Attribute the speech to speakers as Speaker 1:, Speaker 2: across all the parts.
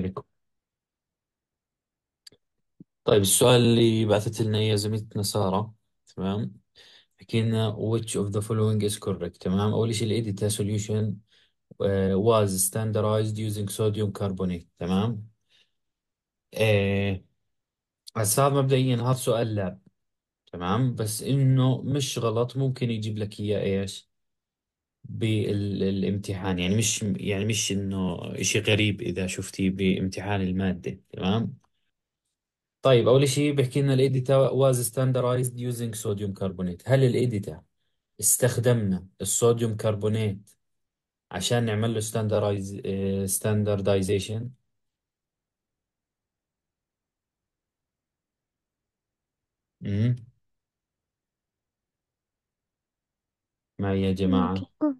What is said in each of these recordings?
Speaker 1: لكم طيب السؤال اللي بعثت لنا إياه زميلتنا سارة تمام؟ حكي لنا which of the following is correct تمام؟ أول شيء الإيديتا solution uh, was standardized using sodium carbonate تمام؟ آه هسا هذا مبدئيا هذا سؤال لاب تمام؟ بس إنه مش غلط ممكن يجيب لك إياه إيش؟ بالامتحان. يعني مش يعني مش إنه إشي غريب إذا شفتيه بامتحان المادة تمام؟ طيب أول شيء بحكي لنا ال EDTA was standardized using sodium carbonate. هل ال EDTA استخدمنا ال sodium carbonate عشان نعمل له standardize standardization معي يا
Speaker 2: ما
Speaker 1: جماعة؟
Speaker 2: أتوقع.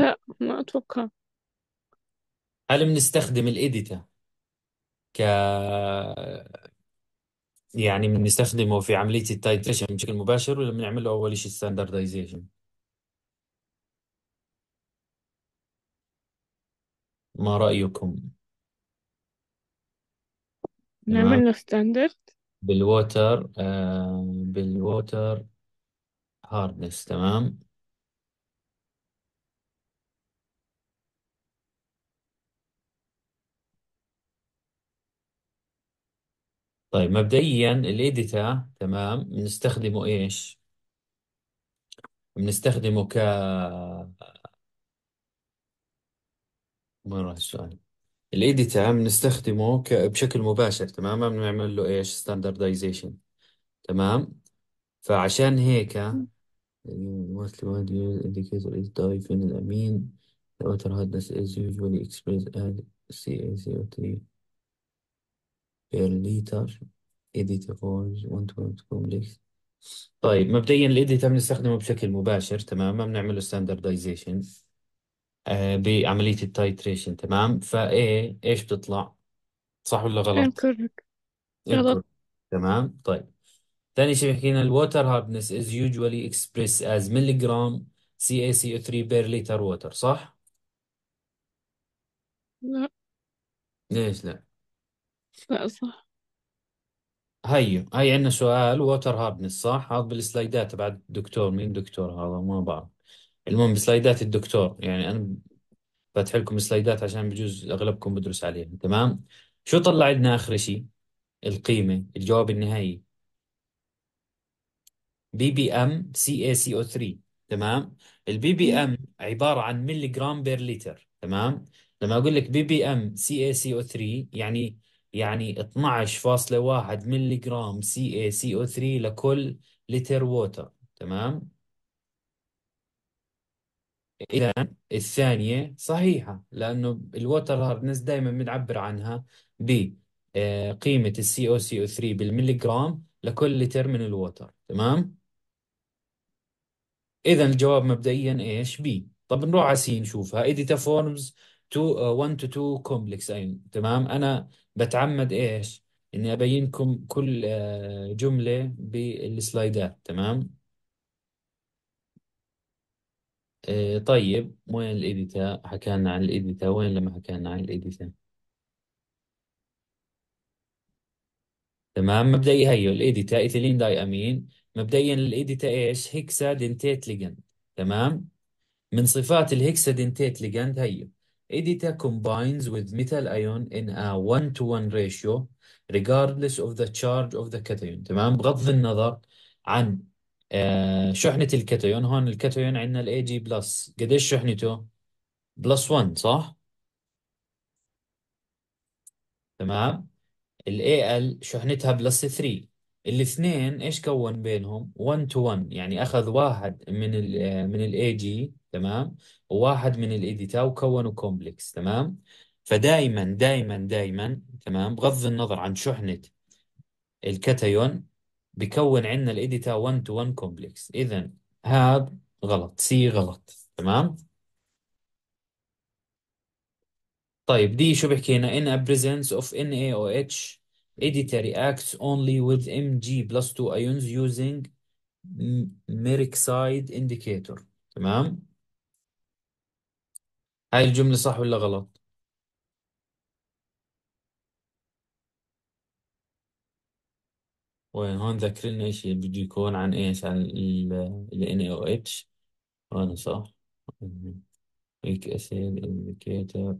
Speaker 2: لا ما أتوقع.
Speaker 1: هل بنستخدم ال EDTA ك يعني بنستخدمه في عملية ال titration بشكل مباشر ولا بنعمل له أول شيء standardization ما رأيكم؟ تمام.
Speaker 2: نعمل له standard
Speaker 1: بال water آه بال water hardness تمام. طيب مبدئيا ال EDTA تمام بنستخدمه إيش؟ بنستخدمه ك وين راح السؤال؟ ال EDTA بنستخدمه ك... بشكل مباشر تمام ما بنعمل له إيش؟ standardization تمام؟ فعشان هيك mostly used indicator is diphenylamine the water hardness is usually expressed as CaCO3 for one to one complex طيب مبدئيا ال EDTA بنستخدمه بشكل مباشر تمام؟ ما بنعمل له standardization آه بعملية ال titration تمام؟ فايه إيش بتطلع؟ صح ولا غلط؟
Speaker 2: incorrect غلط.
Speaker 1: incorrect تمام؟ طيب. ثاني شيء حكينا ال water hardness is usually expressed as milligram CaCO3 per liter water صح؟
Speaker 2: لا.
Speaker 1: ليش لا؟
Speaker 2: لا صح.
Speaker 1: هي عندنا سؤال. water hardness صح؟ هذا بالسلايدات تبع الدكتور. مين دكتور هذا؟ ما بعرف. المهم بسلايدات الدكتور. يعني أنا فاتح لكم سلايدات عشان بجوز أغلبكم بدرس عليها. تمام؟ شو طلع عندنا آخر شيء؟ القيمة. الجواب النهائي. بي بي ام سي اي سي أو 3 تمام؟
Speaker 2: ال
Speaker 1: ppm عبارة عن milligram per liter تمام؟ لما أقول لك بي بي ام سي اي سي أو 3 يعني يعني 12.1 ملي جرام سي اي سي أو 3 لكل لتر water تمام؟ اذا الثانية صحيحة لأنه ال water hardness دائما بنعبر عنها بقيمة السي أو سي أو 3 بالملي جرام لكل لتر من ال water تمام؟ اذا الجواب مبدئيا إيش؟ B طب نروح على C نشوفها. EDTA forms 2 1 to 2 complex ion تمام. أنا بتعمد إيش؟ إني أبينكم كل آه، جملة بالسلايدات تمام؟ آه، طيب وين ال EDTA حكينا عن ال EDTA وين لما حكينا عن ال EDTA تمام. مبدئيا هيو ال EDTA ethylenediamine. مبدئيا ال EDTA إيش؟ hexadentate ligand تمام؟ من صفات ال hexadentate ligand هي EDTA combines with metal ion in a one to one ratio regardless of the charge of the cation. تمام؟ بغض النظر عن آه شحنة الكاتيون. هون الكاتيون عندنا ال Ag plus قديش شحنته؟ plus 1 صح؟ تمام؟ ال Al شحنتها plus 3 الاثنين إيش كون بينهم؟ 1 to 1 يعني أخذ واحد من ال من الاي جي تمام؟ وواحد من ال EDTA وكونوا complex تمام؟ فدائما دائما دائما تمام؟ بغض النظر عن شحنة الكاتايون بكون عندنا ال EDTA 1 to 1 complex اذا هذا غلط C غلط تمام؟ طيب D شو بحكي لنا؟ In a presence of NaOH EDTA reacts only with Mg plus 2 ions using Murexide indicator تمام؟ هاي الجملة صح ولا غلط؟ وين هون ذكر لنا إيش بده يكون عن إيش؟ عن ال ال اتش هون صح؟ weak acid indicator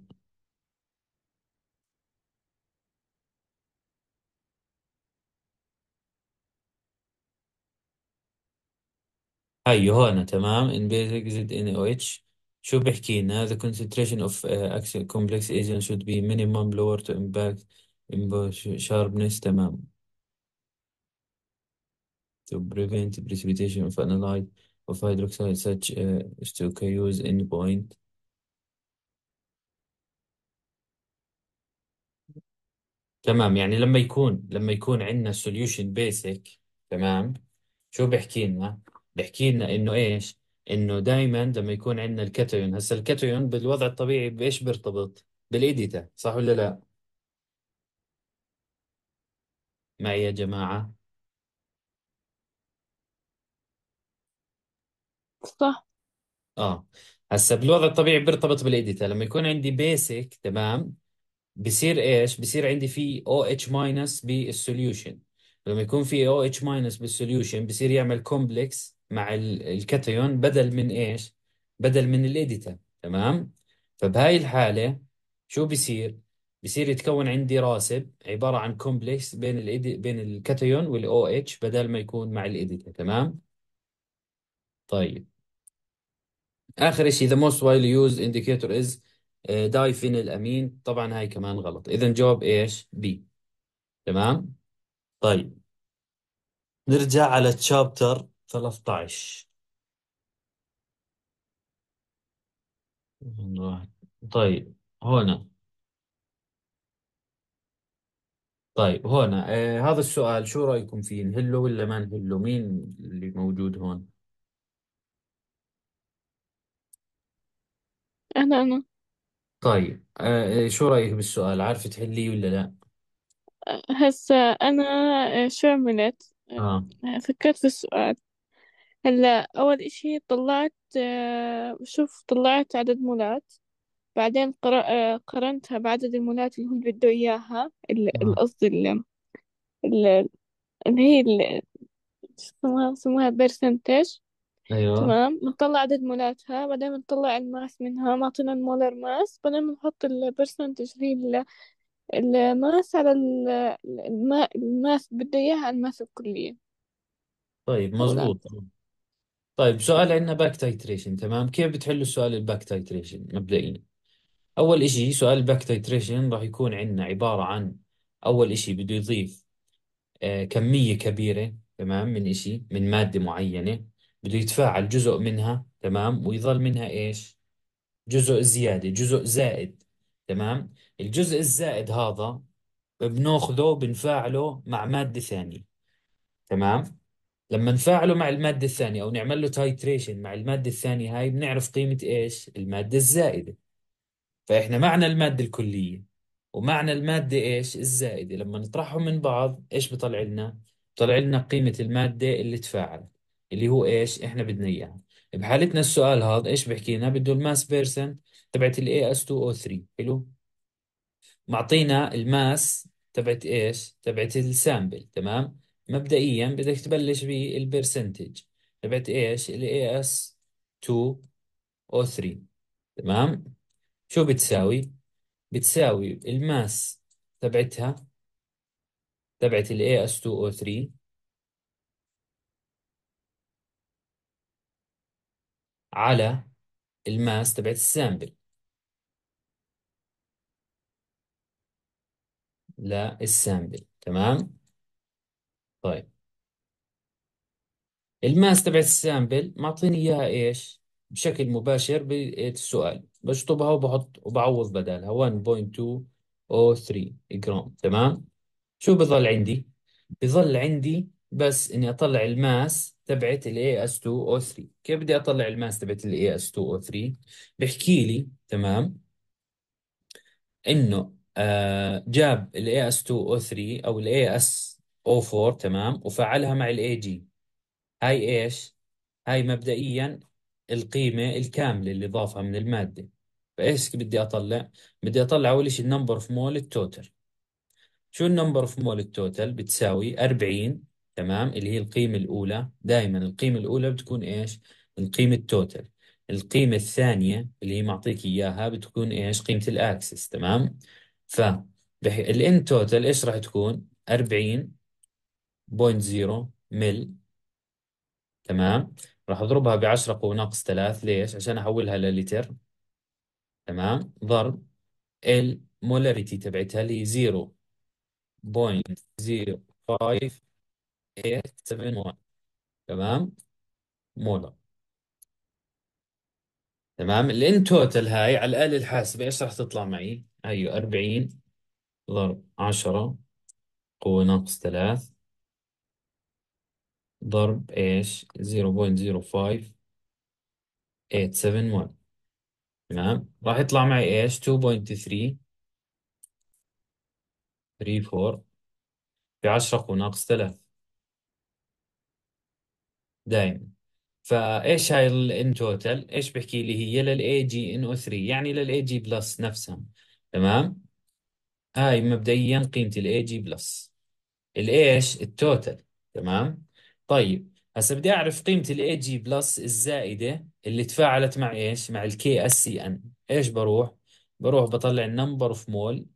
Speaker 1: هاي هون تمام. In basic زد اتش شو بحكي لنا the concentration of uh, complex agent should be minimum lower to impact impact sharpness تمام to prevent precipitation of analyte of hydroxide such uh, as to use endpoint تمام يعني لما يكون لما يكون عندنا solution basic تمام شو بيحكي لنا بيحكي لنا انه إيش إنه دائما لما يكون عندنا الكاتيون هسا الكاتيون بالوضع الطبيعي بإيش بيرتبط؟ بال EDTA صح ولا لا؟ معي يا جماعة.
Speaker 2: صح.
Speaker 1: آه. هسا بالوضع الطبيعي بيرتبط بال EDTA. لما يكون عندي basic تمام؟ بصير إيش؟ بصير عندي في OH minus بال solution لما يكون في OH minus بال solution بصير يعمل complex مع ال- ال cation بدل من إيش؟ بدل من ال EDTA تمام؟ فبهاي الحالة شو بصير بصير يتكون عندي راسب عبارة عن complex بين ال ED بين ال cation وال OH بدل ما يكون مع ال EDTA تمام؟ طيب. آخر شيء the most widely used indicator is diphenylamine طبعا هاي كمان غلط. إذا جواب إيش؟ B تمام؟ طيب. نرجع على تشابتر 13 نروح. طيب هنا. طيب هنا. آه هذا السؤال شو رأيكم فيه؟ نهله ولا ما نهله؟ مين اللي موجود هون؟
Speaker 2: أنا أنا.
Speaker 1: طيب آه آه، شو رأيك بالسؤال؟ عارفة تحليه ولا لا؟
Speaker 2: هسا أنا آه، شو عملت؟
Speaker 1: آه.
Speaker 2: آه، فكرت في السؤال. هلأ أول إشي طلعت آه، شوف طلعت عدد مولات بعدين قر- آه، قارنتها بعدد المولات اللي هو بده إياها ال-
Speaker 1: آه.
Speaker 2: القصدي ال- ال- اللي هي ال- شو اسمها اسمها برسنتج
Speaker 1: أيوه.
Speaker 2: تمام؟ بنطلع عدد مولاتها بعدين بنطلع ال mass منها معطينا ال molar mass بعدين بنحط ال percentage اللي هي ال- ال mass على ال- ال ma- ال mass بده إياها على ال mass الكلية.
Speaker 1: طيب
Speaker 2: مولات
Speaker 1: مزبوط. طيب سؤال عندنا back titration تمام؟ كيف بتحلوا السؤال ال back titration مبدئيا؟ أول إشي سؤال ال back titration راح يكون عندنا عبارة عن أول إشي بده يضيف آه كمية كبيرة تمام؟ من إشي من مادة معينة بده يتفاعل جزء منها تمام؟ ويظل منها إيش؟ جزء زيادة جزء زائد تمام؟ الجزء الزائد هذا بناخذه بنفاعله مع مادة ثانية تمام؟ لما نفاعله مع المادة الثانية أو نعمل له تايتريشن مع المادة الثانية هاي بنعرف قيمة إيش؟ المادة الزائدة. فإحنا معنى المادة الكلية ومعنى المادة إيش؟ الزائدة. لما نطرحهم من بعض إيش بطلع لنا؟ بطلع لنا قيمة المادة اللي تفاعلت اللي هو إيش؟ إحنا بدنا إياها. بحالتنا السؤال هذا إيش بحكي لنا؟ بده ال mass percent تبعت ال AS2O3 حلو؟ معطينا ال mass تبعت إيش؟ تبعت ال sample تمام؟ مبدئيا بدك تبلش بال percentage تبعت إيش؟ ال AS2O3 تمام؟ شو بتساوي؟ بتساوي ال mass تبعتها تبعت ال AS2O3 على ال mass تبعت ال sample. لا ال sample. تمام؟ طيب. ال mass تبعت ال sample معطيني إياها إيش؟ بشكل مباشر بالسؤال. بشطبها وبحط وبعوض بدالها. 1.203 جرام. تمام؟ شو بظل عندي؟ بظل عندي بس إني أطلع ال mass تبعت ال AS2O3 كيف بدي أطلع ال mass تبعت ال AS2O3 بحكي لي تمام؟ إنه آه جاب ال AS2O3 أو ال ASO4 تمام. وفعلها مع ال AG هاي إيش؟ هاي مبدئيا القيمة الكاملة اللي ضافها من المادة. فإيش بدي أطلع؟ بدي أطلع أول شيء ال number of mole ال total شو ال number of mole ال total بتساوي 40 تمام اللي هي القيمة الأولى. دائما القيمة الأولى بتكون إيش؟ القيمة ال total القيمة الثانية اللي هي معطيك إياها بتكون إيش؟ قيمة ال excess تمام. ف ال n total إيش راح تكون؟ 40.0 mL تمام؟ راح أضربها ب 10 قوة ناقص 3 ليش؟ عشان أحولها للتر تمام؟ ضرب ال molarity تبعتها هي 0.05871 تمام؟ molar تمام؟ الان توتال هاي على الآلة الحاسبة إيش راح تطلع معي؟ أيوه 40 ضرب 10 قوة ناقص 3 ضرب إيش؟ 0.05871 تمام؟ راح يطلع معي إيش؟ 2.3 34 في 10 قوة ناقص 3 دايما. فإيش هاي ال n total إيش بحكي لي هي؟ لل AgNO3 يعني لل Ag plus نفسها تمام؟ هاي مبدئيا قيمة ال Ag plus الايش ال total تمام؟ طيب هسه بدي أعرف قيمة ال Ag plus الزائدة اللي تفاعلت مع إيش؟ مع ال KSCN إيش بروح؟ بروح بطلع ال number of mole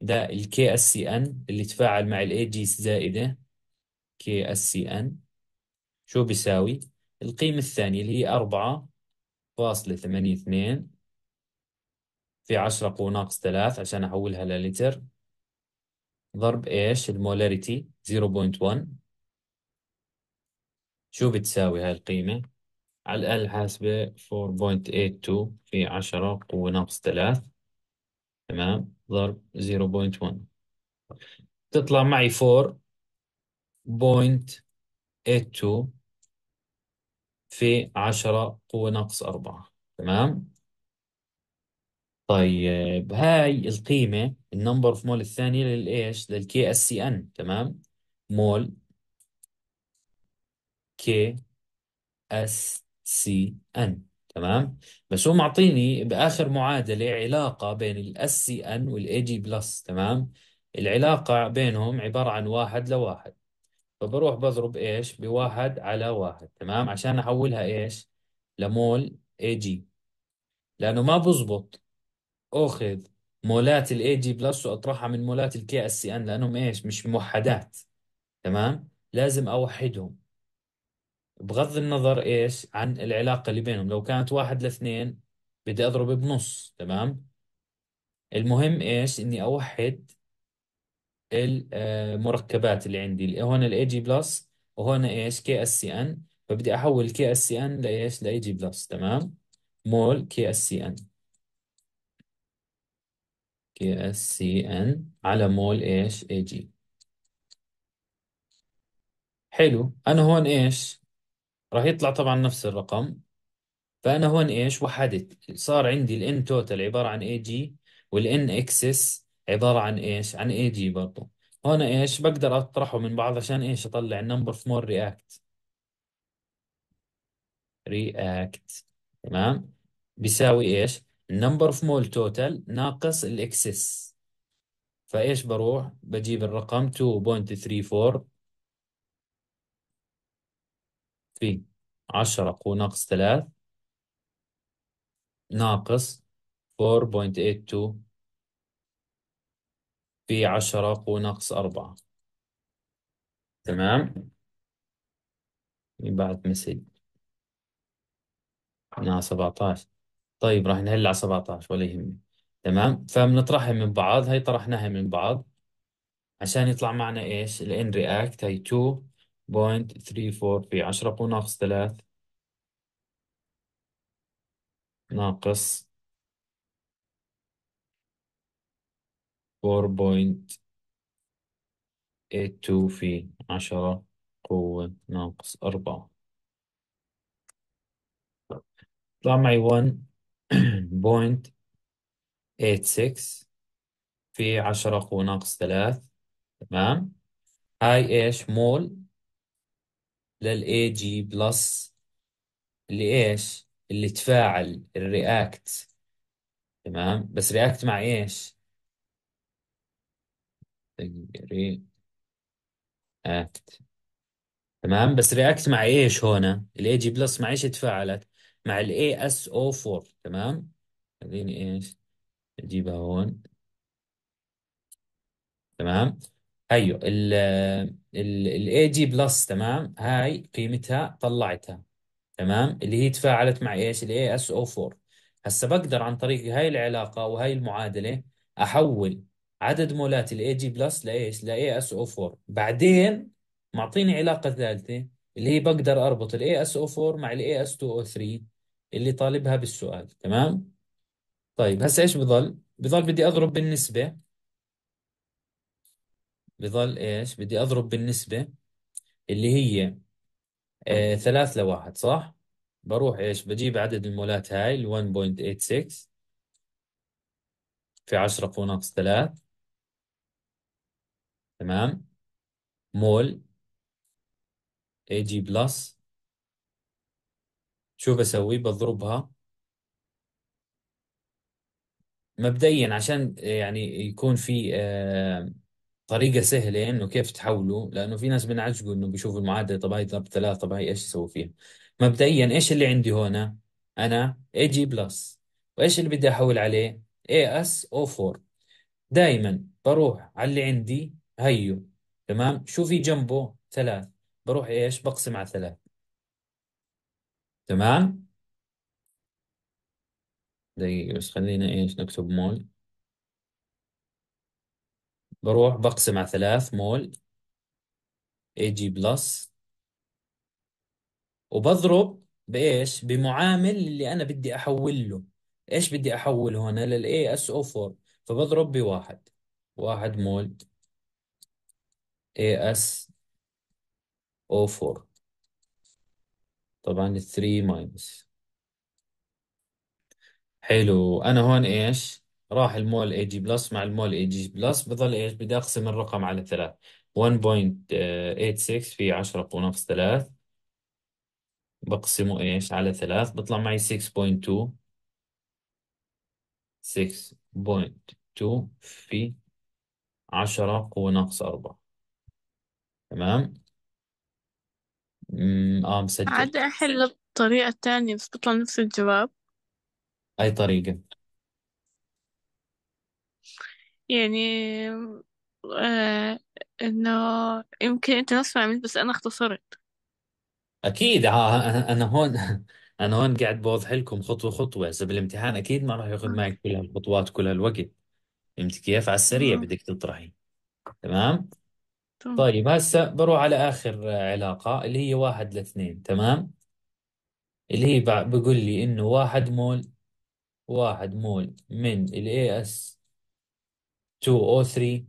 Speaker 1: ده ال KSCN اللي تفاعل مع الاي جي زائدة KSCN شو بيساوي؟ القيمة الثانية اللي هي أربعة فاصلة ثمانية اثنين في عشرة قوة ناقص ثلاث عشان أحولها للتر ضرب إيش؟ ال molarity 0.1 شو بتساوي هاي القيمة؟ على الآلة الحاسبة 4.82 في عشرة قوة ناقص ثلاث. تمام؟ ضرب 0.1 تطلع معي 4.82 في عشرة قوة ناقص أربعة. تمام؟ طيب هاي القيمة ال number of mole الثانية للإيش لل KSCN تمام؟ mole KSCN تمام؟ بس هو معطيني بآخر معادلة علاقة بين ال SCN وال Ag plus تمام؟ العلاقة بينهم عبارة عن واحد لواحد. فبروح بضرب إيش؟ بواحد على واحد. تمام؟ عشان أحولها إيش؟ ل mole Ag لأنه ما بزبط. أخذ مولات ال Ag plus وأطرحها من مولات ال KSCN لأنهم إيش؟ مش موحدات. تمام؟ لازم أوحدهم. بغض النظر إيش عن العلاقة اللي بينهم. لو كانت واحد لاثنين بدي أضرب بنص تمام؟ المهم إيش؟ إني أوحد المركبات اللي عندي. هون ال Ag plus وهون إيش؟ KSCN فبدي أحول KSCN لايش ل Ag plus تمام؟ مول كي اس سي ان كي اس سي ان على مول إيش؟ اي جي حلو. أنا هون إيش؟ راح يطلع طبعا نفس الرقم. فأنا هون إيش؟ وحدت. صار عندي الان total عبارة عن اي جي والان excess عبارة عن إيش؟ عن اي جي برضه هون إيش؟ بقدر أطرحه من بعض عشان إيش؟ أطلع ال number of mole react react تمام؟ بيساوي إيش؟ ال number of mole total ناقص ال excess فإيش بروح؟ بجيب الرقم 2.34 في 10 قوة ناقص 3 ناقص 4.82 في 10 قوة ناقص 4 تمام؟ بعد message هنا 17 طيب راح نحل على 17 ولا يهمني. تمام؟ فبنطرحها من بعض هي طرحناها من بعض عشان يطلع معنا إيش؟ ال n react هي 2.34 في 10 قوة ناقص 3 ناقص 4.82 في 10 قوة ناقص 4 طلع معي 1.86 في 10 قوة ناقص 3 تمام؟ هاي إيش؟ مول لل Ag plus اللي إيش اللي تفاعل ال react تمام؟ بس react مع إيش؟ react تمام؟ بس رياكت مع إيش هون ال Ag plus مع إيش تفاعلت؟ مع ال AsO4 تمام؟ خليني إيش؟ أجيبها هون. تمام؟ هيو ال ال ال Ag plus تمام؟ هاي قيمتها طلعتها تمام؟ اللي هي تفاعلت مع إيش؟ ال AsO4 هسه بقدر عن طريق هاي العلاقة وهاي المعادلة أحول عدد مولات ال Ag plus لايش ل AsO4 بعدين معطيني علاقة ثالثة اللي هي بقدر أربط ال AsO4 مع ال As2O3 اللي طالبها بالسؤال تمام؟ طيب هسه إيش بضل بضل بدي أضرب بالنسبة. بضل إيش؟ بدي أضرب بالنسبة اللي هي آه ثلاث لواحد صح؟ بروح إيش؟ بجيب عدد المولات هاي ال 1.86 في 10 قوة ناقص 3 تمام؟ مول Ag plus شو بسوي؟ بضربها مبدئيا عشان يعني يكون في آه طريقة سهلة إنه كيف تحولوا لأنه في ناس بنعجقوا إنه بيشوفوا المعادلة طب هاي ضرب ثلاثة طب هاي إيش أسوي فيها؟ مبدئيا إيش اللي عندي هنا أنا Ag plus وإيش اللي بدي أحول عليه؟ AsO4 دائما بروح على اللي عندي هيو تمام؟ شو في جنبه؟ ثلاث. بروح إيش؟ بقسم على ثلاث. تمام؟ دقيقة بس خلينا إيش؟ نكتب مول بروح بقسم على ثلاث مول Ag plus وبضرب بإيش؟ بمعامل اللي أنا بدي احول له إيش بدي احول هنا لل AsO4 فبضرب بواحد. واحد مول AsO4 طبعا 3 minus حلو. أنا هون إيش؟ راح المول Ag plus مع المول Ag plus بضل إيش؟ بدي أقسم الرقم على ثلاث. 1.86 في 10 ناقص 3 بقسمه إيش؟ على ثلاث. بطلع معي 6.2 6.2 في 10 قوة ناقص 4 تمام؟ أمم، آه مسجل.
Speaker 2: عادي أحل بطريقة تانية بس بيطلع نفس الجواب.
Speaker 1: أي طريقة؟
Speaker 2: يعني آه إنه يمكن أنت نفس ما عملت بس أنا اختصرت.
Speaker 1: أكيد آه أنا أنا هون أنا هون قاعد بوضح لكم خطوة خطوة. هسه بالامتحان أكيد ما راح ياخذ معك كل هالخطوات كل هالوقت. فهمت كيف؟ على السريع
Speaker 2: آه،
Speaker 1: بدك تطرحي. تمام؟
Speaker 2: تمام.
Speaker 1: طيب هسه بروح على آخر آه، علاقة اللي هي واحد لاثنين تمام؟ اللي هي بع- بقول لي إنه واحد مول واحد مول من ال AS2O3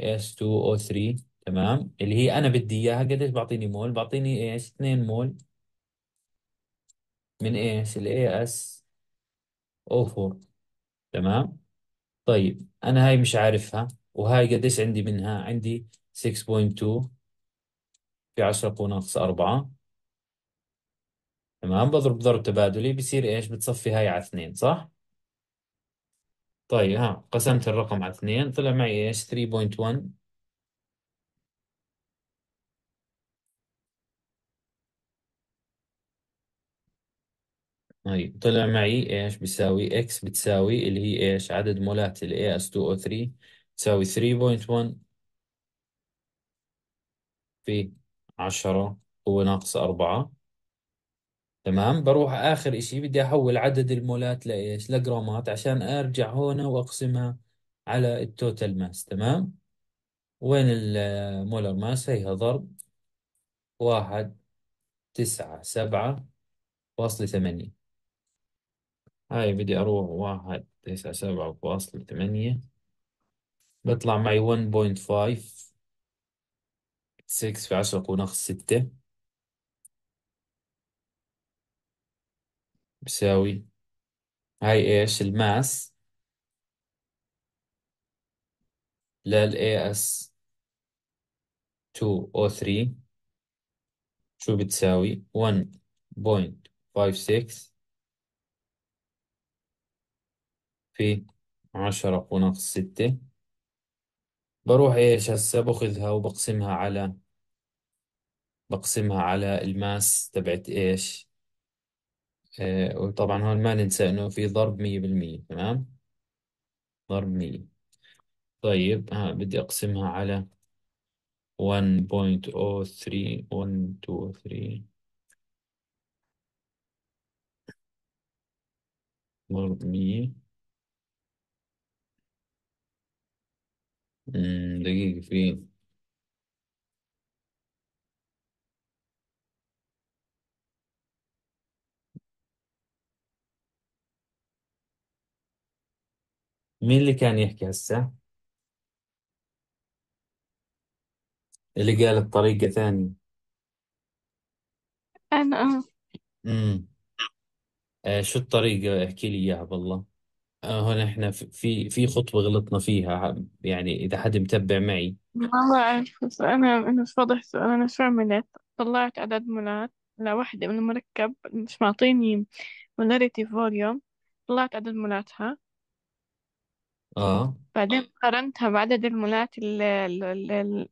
Speaker 1: AS2O3 تمام. اللي هي أنا بدي إياها. قديش بعطيني مول؟ بعطيني إيش؟ 2 مول. من إيش؟ ال AS04 تمام. طيب أنا هاي مش عارفها وهاي قديش عندي منها؟ عندي 6.2 في 10 ناقص 4 تمام. بضرب ضرب تبادلي بصير إيش؟ بتصفي هاي على اثنين صح؟ طيب ها قسمت الرقم على اثنين طلع معي إيش؟ 3.1 طيب طلع معي إيش بيساوي إكس بتساوي اللي هي إيش؟ عدد مولات ال AS2O3 تساوي 3.1 في 10 هو ناقص 4 تمام؟ بروح آخر إشي بدي أحول عدد المولات لإيش؟ لجرامات عشان أرجع هون وأقسمها على ال total mass تمام؟ وين ال molar mass هيها ضرب واحد تسعة سبعة فاصلة ثمانية. هاي بدي أروح واحد تسعة سبعة فاصلة ثمانية. بطلع معي 1.56 في عشرة وناقص ستة. بيساوي هاي إيش؟ الماس لل AS 2O3 شو بتساوي؟ 1.56 في عشرة وناقص ستة. بروح إيش هسه؟ باخذها وبقسمها على بقسمها على الماس تبعت إيش؟ آه وطبعا هون ما ننسى إنه في ضرب مية بالمية تمام؟ ضرب مية. طيب ها بدي أقسمها على 1.03 123 ضرب مية. أمم، دقيقة في مين اللي كان يحكي هسه؟ اللي قال الطريقة ثانية
Speaker 2: أنا أنا
Speaker 1: امم آه شو الطريقة؟ احكي لي إياها بالله. آه هون إحنا في في في خطوة غلطنا فيها. يعني إذا حد متبع معي.
Speaker 2: ما بعرف بس أنا أنا مش واضح السؤال أنا شو عملت؟ طلعت عدد مولات لوحدة من المركب. مش معطيني molarity volume. طلعت عدد مولاتها.
Speaker 1: آه.
Speaker 2: بعدين قارنتها بعدد المولات اللي,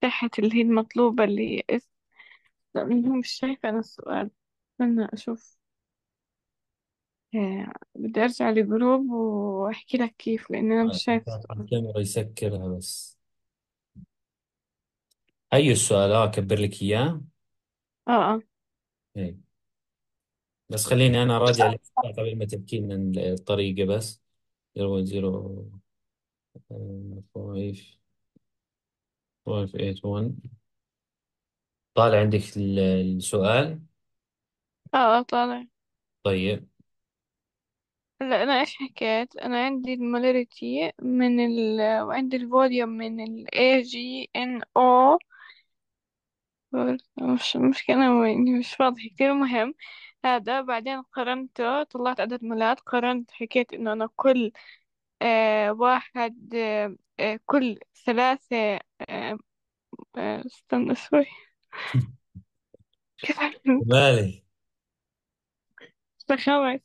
Speaker 2: تحت اللي هي المطلوبة اللي As لا مش شايفة. أنا السؤال استنى أشوف آه، بدي أرجع لجروب وأحكي لك كيف لأن أنا مش شايفة السؤال.
Speaker 1: الكاميرا يسكرها بس. أي السؤال آه أكبر لك إياه؟
Speaker 2: آه آه.
Speaker 1: هيك بس خليني أنا أراجع قبل ما تحكي لنا الطريقة بس. 0.0 5 581 طالع عندك ال- السؤال؟
Speaker 2: آه آه طالع.
Speaker 1: طيب.
Speaker 2: هلا أنا إيش حكيت؟ أنا عندي المولاريتي من ال وعندي الفوليوم من ال AGNO مش مش كلام يعني مش واضح كتير مهم. هذا. بعدين قارنته طلعت عدد مولات قارنت حكيت إنه أنا كل آه واحد آه آه كل ثلاثة آه آه استنى شوي. كيف أعمل؟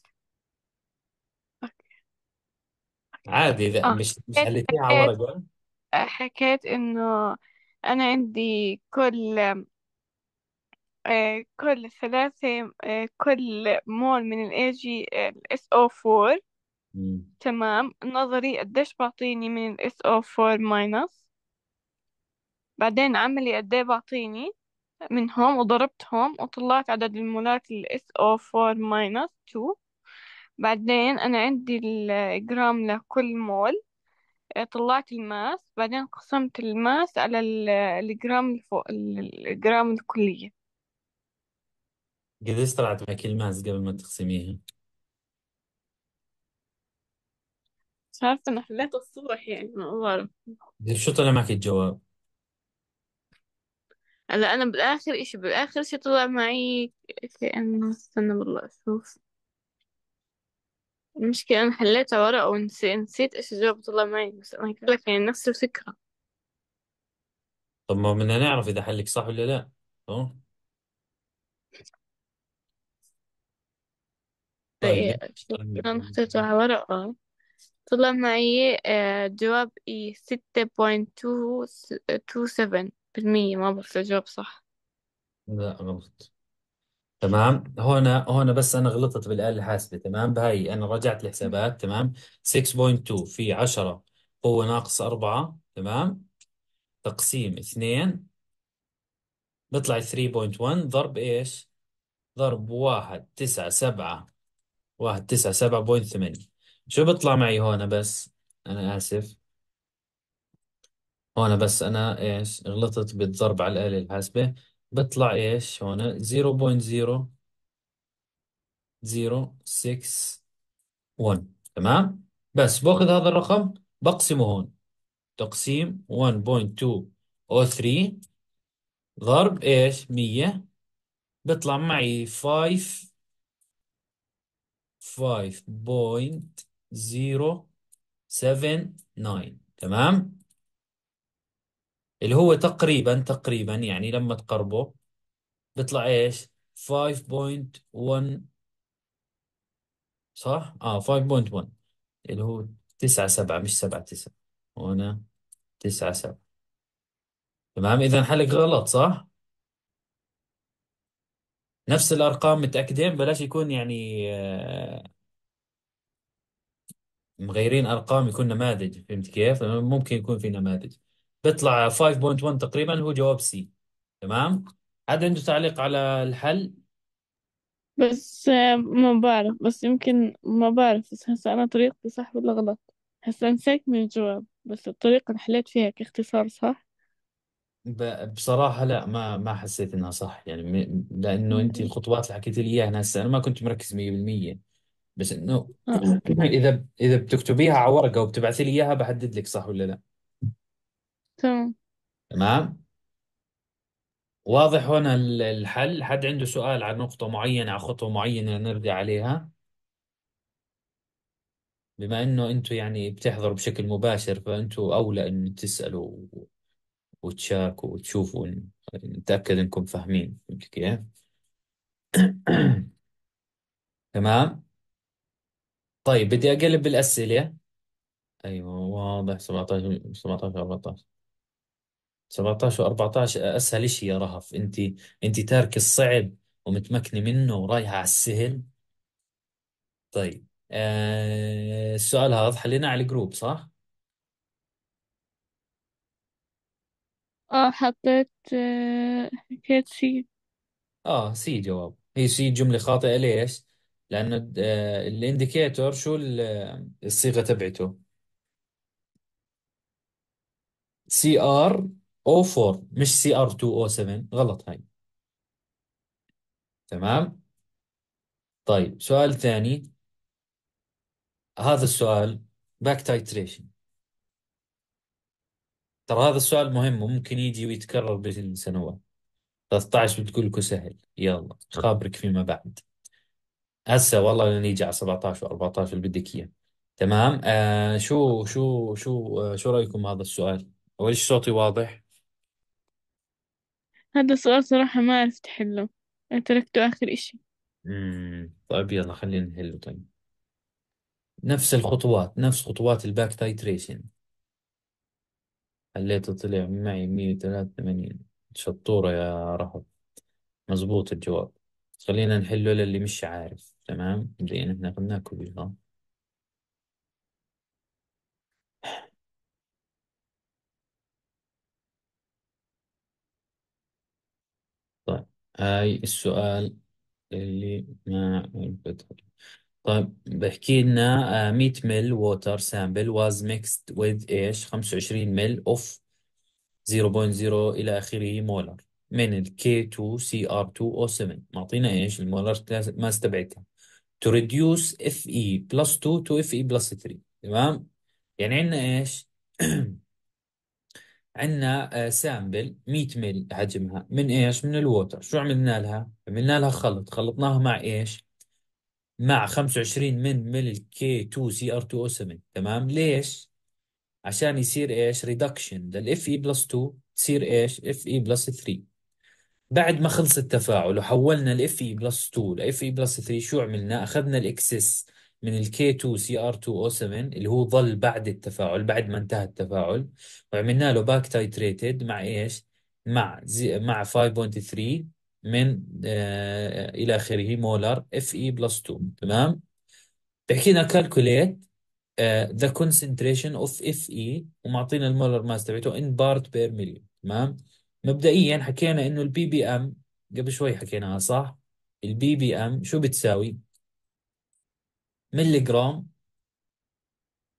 Speaker 1: عادي إذا
Speaker 2: آه
Speaker 1: مش مش
Speaker 2: حكيت
Speaker 1: حليتيها على
Speaker 2: حكيت
Speaker 1: ورقة
Speaker 2: آه، حكيت إنه أنا عندي كل آه كل ثلاثة آه كل مول من ال AG ال SO4
Speaker 1: مم.
Speaker 2: تمام. نظري قديش بعطيني من ال SO4 minus بعدين عملي قديه بعطيني منهم وضربتهم وطلعت عدد المولات ال SO4 minus 2 بعدين أنا عندي الجرام لكل مول. آه، طلعت ال mass. بعدين قسمت ال mass على ال- الجرام الفوق الجرام الكلية.
Speaker 1: قديش طلعت معك الماس قبل ما تقسميها
Speaker 2: مش عارفة أنا حليت الصبح يعني ما بعرف
Speaker 1: شو طلع معك الجواب؟
Speaker 2: هلأ أنا بالآخر إشي بالآخر إشي طلع معي كأنه استنى بالله أشوف. المشكلة أنا حليت على ورقة ونسيت نسيت إيش الجواب طلع معي بس أنا قلت لك يعني نفس الفكرة.
Speaker 1: طب ما بدنا نعرف إذا حلك صح ولا لا أه طيب
Speaker 2: أشوف أنا حطيته على ورقة. طلع معي آه، جواب إي ستة point two two seven بالمية. ما بعرف الجواب صح.
Speaker 1: لا غلط. تمام. هنا هنا بس أنا غلطت بالآلة الحاسبة. تمام. بهاي أنا رجعت الحسابات. تمام. 6.2 في 10 قوة ناقص 4 تمام. تقسيم 2 بيطلع 3.1 ضرب إيش؟ ضرب 1 9 7 1 9 7.8 شو بيطلع معي هون بس؟ أنا آسف. هون بس أنا إيش؟ غلطت بالضرب على الآلة الحاسبة. بيطلع إيش؟ هون 0.0061 تمام؟ بس باخذ هذا الرقم بقسمه هون. تقسيم 1.203 ضرب إيش؟ 100 بيطلع معي 5 5.079 تمام؟ اللي هو تقريبا تقريبا يعني لما تقربه بيطلع إيش؟ 5.1 صح؟ آه 5.1 اللي هو 9 7 مش 7 9 هنا 9 7 تمام؟ اذا حلق غلط صح؟ نفس الأرقام متأكدين؟ بلاش يكون يعني آه، مغيرين أرقام يكون نماذج فهمت كيف؟ ممكن يكون في نماذج. بيطلع 5.1 تقريبا هو جواب سي تمام؟ حد عنده تعليق على الحل؟
Speaker 2: بس آه، ما بعرف بس يمكن ما بعرف بس هسا أنا طريقتي صح ولا غلط؟ هسا نسيت من الجواب بس الطريقة اللي حليت فيها كاختصار صح؟
Speaker 1: ب- بصراحة لا ما ما حسيت إنها صح. يعني م- لأنه انت. الخطوات اللي حكيت لي إياها هسه أنا ما كنت مركز 100% بس إنه
Speaker 2: آه.
Speaker 1: إذا إذا بتكتبيها على ورقة وبتبعثي لي إياها بحدد لك صح ولا لا.
Speaker 2: تمام.
Speaker 1: تمام؟ واضح هنا ال- الحل. حد عنده سؤال عن نقطة معينة على خطوة معينة نرجع عليها؟ بما إنه أنتم يعني بتحضروا بشكل مباشر فانتم أولى إن تسألوا وتشاركوا وتشوفوا نتأكد إنكم فاهمين. فهمت كيف؟ تمام؟ طيب بدي أقلب بالأسئلة أيوه واضح. 17 17 14 17 و14 أسهل شيء يا رهف. انت انت تارك الصعب ومتمكنة منه ورايحة على السهل. طيب آه السؤال هذا حليناه على ال group صح؟
Speaker 2: آه حطيت آه، حكيت C.
Speaker 1: آه C جواب. هي C جملة خاطئة. ليش؟ لأنه آه ال indicator شو ال- الصيغة تبعته؟ CrO4 مش سي آر 2 أو 7 غلط هاي. تمام؟ طيب سؤال ثاني. هذا السؤال back titration ترى هذا السؤال مهم وممكن يجي ويتكرر بالسنوات 13 بتقول لكم سهل. يلا خابرك فيما بعد. هسه والله نيجي على 17 و14 اللي بدك اياه تمام؟ آه شو شو شو آه شو رأيكم هذا السؤال؟ أول شيء صوتي واضح؟
Speaker 2: هذا السؤال صراحة ما عرفت أحله تركته آخر إشي.
Speaker 1: امم طيب يلا خلينا نحله. طيب. نفس الخطوات نفس خطوات ال back titration. خليته طلع معي 183 شطورة يا رهب مزبوط الجواب. خلينا نحله للي مش عارف. تمام؟ مبدئيا إحنا قلنا كلها طيب هاي السؤال اللي ما بدأ. طيب بحكي لنا آه، 100 مل water sample was mixed with إيش؟ 25 مل of 0.0 إلى آخره molar من ال K2Cr2O7 معطينا إيش؟ ال molar mass تبعتها. To reduce Fe plus 2 to Fe plus 3 تمام؟ يعني عندنا إيش؟ عندنا sample 100 مل حجمها من إيش؟ من ال water شو عملنا لها؟ عملنا لها خلط. خلطناها مع إيش؟ مع 25 من مل K2Cr2O7 تمام؟ ليش؟ عشان يصير إيش؟ reduction لل Fe plus 2 تصير إيش؟ Fe plus 3 بعد ما خلص التفاعل وحولنا ال Fe plus 2 ل Fe plus 3 شو عملنا؟ أخذنا ال excess من الكي 2 سي ار 2 أو 7 اللي هو ظل بعد التفاعل بعد ما انتهى التفاعل وعملنا له back titrated مع إيش؟ مع زي مع 5.3 من آه إلى آخره molar Fe plus 2 تمام؟ بحكي لنا calculate the concentration of Fe ومعطينا ال molar mass تبعته in part per million تمام؟ مبدئيا حكينا إنه ال ppm قبل شوي حكيناها صح؟ ال ppm شو بتساوي؟ ملي جرام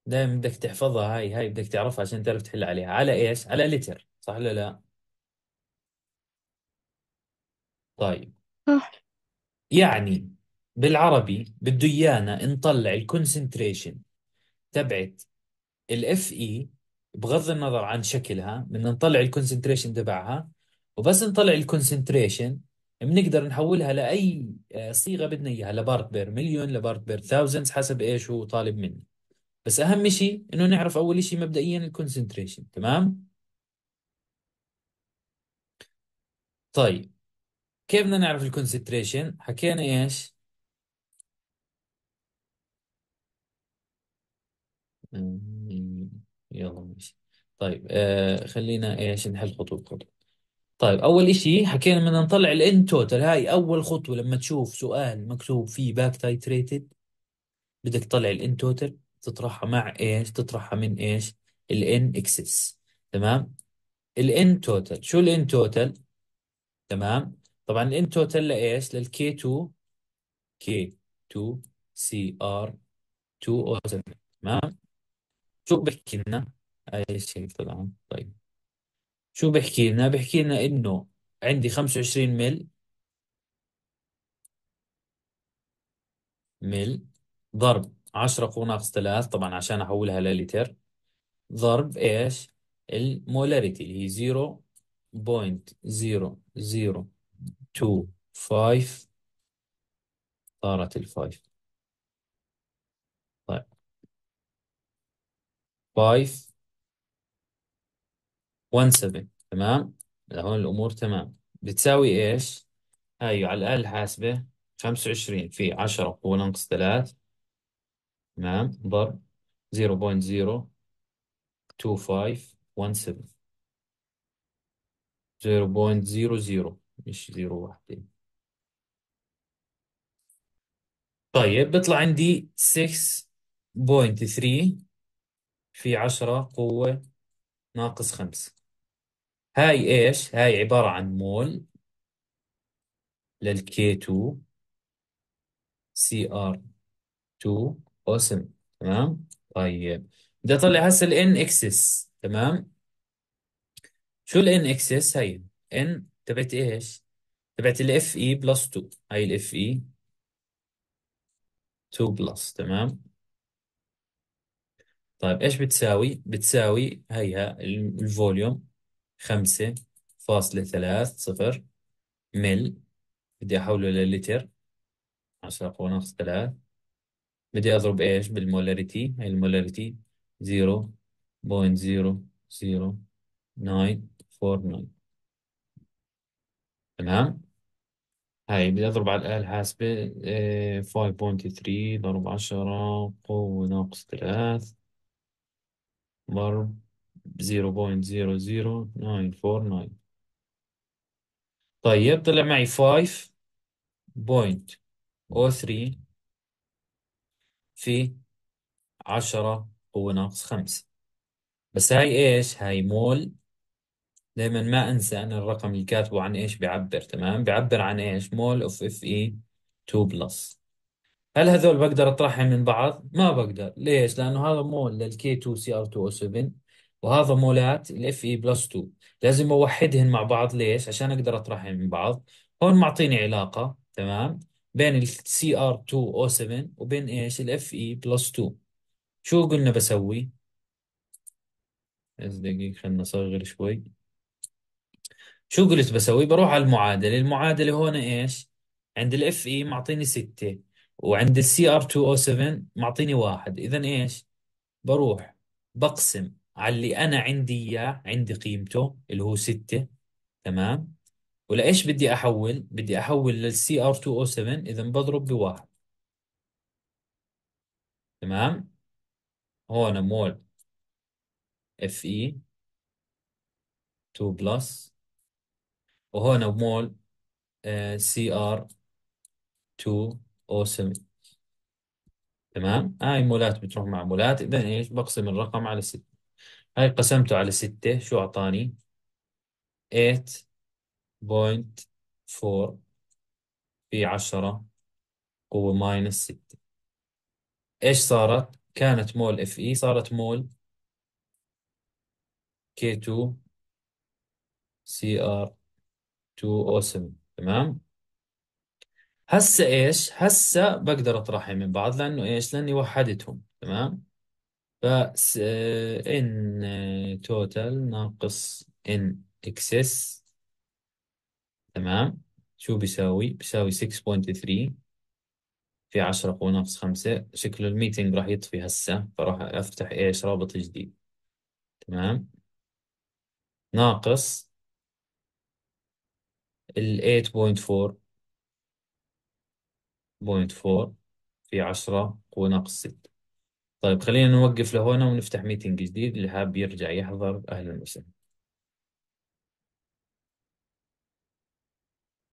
Speaker 1: دائما بدك تحفظها هاي هاي بدك تعرفها عشان تعرف تحل عليها. على إيش؟ على لتر صح ولا لا؟ طيب.
Speaker 2: صح
Speaker 1: يعني بالعربي بده إيانا نطلع ال concentration تبعت ال Fe بغض النظر عن شكلها بدنا نطلع ال concentration تبعها وبس نطلع ال concentration بنقدر نحولها لأي آه، صيغة بدنا إياها ل part per million ل part per thousands حسب إيش هو طالب مني. بس أهم شيء إنه نعرف أول شيء مبدئيا ال concentration تمام؟ طيب. كيف بدنا نعرف ال concentration حكينا مم، يلا ماشي. طيب آه خلينا إيش؟ نحل خطوة خطوة طيب أول إشي حكينا بدنا نطلع ال n total هاي أول خطوة لما تشوف سؤال مكتوب فيه back titrated بدك تطلع ال n total تطرحها مع إيش؟ تطرحها من إيش؟ ال n excess تمام؟ ال n total شو ال n total تمام؟ طبعا ال n total لإيش؟ للكي 2 كي 2 سي آر 2 أو 7 تمام؟ شو بحكي لنا؟ أي شيء طبعا. طيب. شو بحكي لنا؟ بحكي لنا إنه عندي 25 مل مل ضرب 10 قوة ناقص 3 طبعا عشان أحولها للتر ضرب إيش؟ المولاريتي. اللي هي 0.0025 صارت الفايف طيب. 5 1 7 تمام؟ هون الأمور تمام. بتساوي إيش؟ هاي على الآلة الحاسبة 25 في 10 قوة ناقص 3 تمام؟ ضرب. 0.02517 0.00 مش 0 واحدة طيب بيطلع عندي 6.3 في 10 قوة ناقص 5 هاي إيش؟ هاي عبارة عن مول للكي 2 سي ار 2 أوسم تمام؟ طيب بدي أطلع هسه ال n excess تمام؟ شو ال n excess هي n تبعت إيش؟ تبعت ال Fe plus 2 هاي ال Fe 2 plus تمام؟ طيب إيش بتساوي؟ بتساوي هيها ال volume 5.3 صفر مل بدي أحوله للتر 10 قوة ناقص 3 بدي أضرب إيش؟ بالمولاريتي. هاي المولاريتي 0.00949 تمام؟ هاي بدي أضرب على الآلة الحاسبة إيه، 5.3 ضرب 10 قوة ناقص 3 ضرب 0.00949 طيب طلع معي 5.03 في 10 قوة ناقص 5 بس هاي إيش؟ هاي مول دائما ما أنسى أنا الرقم اللي كاتبه عن إيش بيعبر تمام بيعبر عن إيش mole of Fe 2 plus هل هذول بقدر أطرحهم من بعض؟ ما بقدر، ليش؟ لأنه هذا مول للكي 2 سي ار 2 أو 7 وهذا مولات ال Fe plus 2 لازم أوحدهن مع بعض ليش؟ عشان أقدر أطرحهم من بعض هون معطيني علاقة تمام بين ال Cr2O7 وبين إيش؟ ال Fe plus 2 شو قلنا بسوي؟ بس دقيقة خلينا نصغر شوي شو قلت بسوي؟ بروح على المعادلة، المعادلة هون إيش؟ عند ال Fe معطيني 6 وعند ال Cr 2 O 7 معطيني واحد. اذا إيش؟ بروح بقسم على اللي أنا عندي إياه عندي قيمته اللي هو 6 تمام؟ ولإيش بدي أحول؟ بدي أحول لل Cr 2 O 7 اذا بضرب بواحد. تمام؟ هون مول Fe 2 plus وهون مول Cr 2 O 7 تمام؟ هاي مولات بتروح مع مولات. اذا إيش؟ بقسم الرقم على 6 هاي قسمته على 6 شو أعطاني؟ 8.4 في 10 قوة minus 6 إيش صارت؟ كانت مول Fe صارت مول K 2 Cr 2 O 7 تمام؟ هسه إيش؟ هسه بقدر اطرحهم من بعض لأنه إيش؟ لأني وحدتهم تمام؟ ف n total ناقص n excess تمام؟ شو بيساوي؟ بيساوي 6.3 في 10 قوة ناقص 5 شكله ال meeting راح يطفي هسه فراح أفتح إيش؟ رابط جديد تمام؟ ناقص ال 8.4 0.4 في 10 قوة ناقص 6 طيب خلينا نوقف لهنا ونفتح ميتنج جديد. اللي حاب يرجع يحضر. أهلا وسهلا.